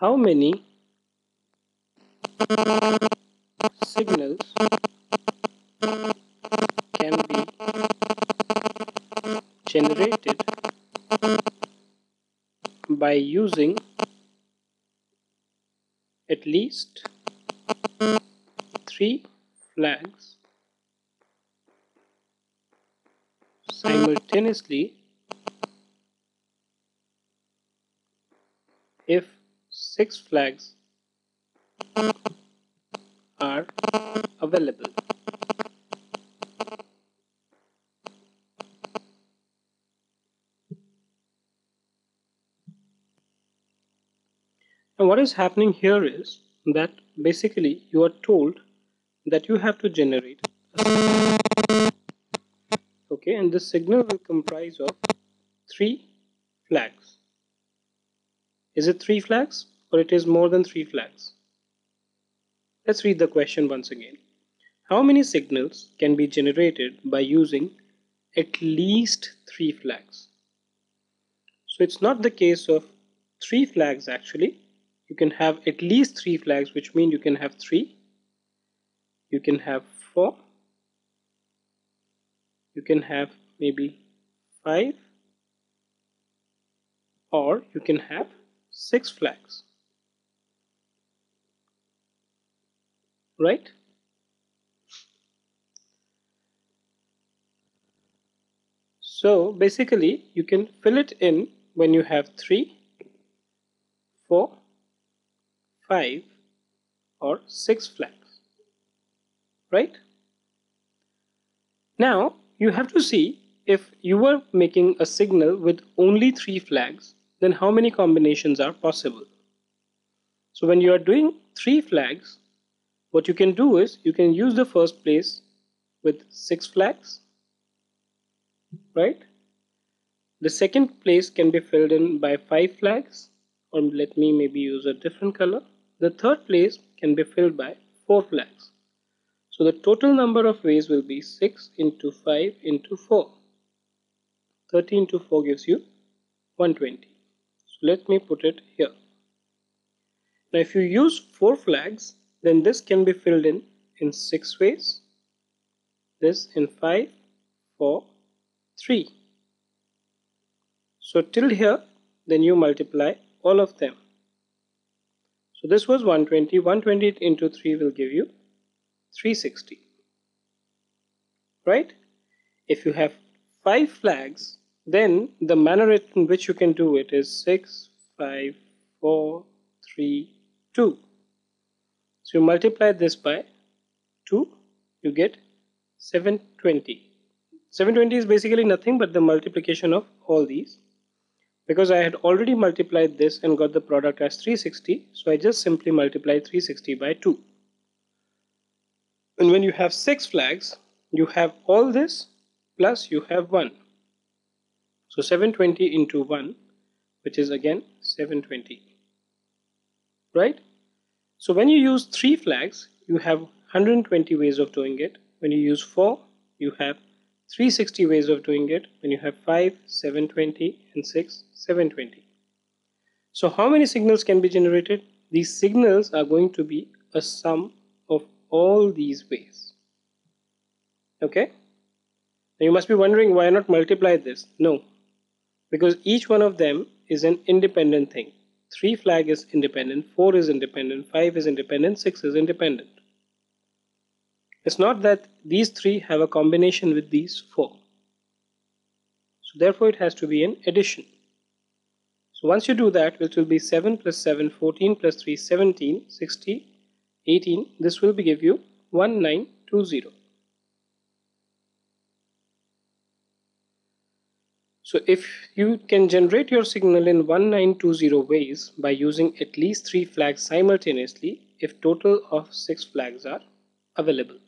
how many signals can be generated by using at least three flags simultaneously if six flags are available. And what is happening here is that basically you are told that you have to generate okay and this signal will comprise of three flags. Is it three flags or it is more than three flags? Let's read the question once again. How many signals can be generated by using at least three flags? So it's not the case of three flags actually. You can have at least three flags which means you can have three. You can have four. You can have maybe five. Or you can have six flags right? So basically you can fill it in when you have three four five or six flags right? Now you have to see if you were making a signal with only three flags then how many combinations are possible? So when you are doing three flags what you can do is you can use the first place with six flags right the second place can be filled in by five flags or let me maybe use a different color the third place can be filled by four flags so the total number of ways will be 6 into 5 into 4. 30 into 4 gives you 120. So let me put it here. Now if you use 4 flags, then this can be filled in in 6 ways. This in 5, 4, 3. So till here, then you multiply all of them. So this was 120. 120 into 3 will give you 360 right if you have five flags then the manner in which you can do it is 6 5 4 3 2 so you multiply this by 2 you get 720 720 is basically nothing but the multiplication of all these. Because I had already multiplied this and got the product as 360 so I just simply multiply 360 by 2 and when you have six flags you have all this plus you have 1 so 720 into 1 which is again 720 right so when you use three flags you have 120 ways of doing it. When you use 4 you have 360 ways of doing it. When you have 5 720 and 6 720 so how many signals can be generated? These signals are going to be a sum of all these ways. Okay? Now you must be wondering why not multiply this? No. Because each one of them is an independent thing 3 flag is independent 4 is independent 5 is independent 6 is independent. It's not that these three have a combination with these four. So therefore it has to be an addition. So once you do that which will be 7 plus 7 14 plus 3 17 60 18 this will be give you 1920 so if you can generate your signal in 1920 ways by using at least three flags simultaneously if total of six flags are available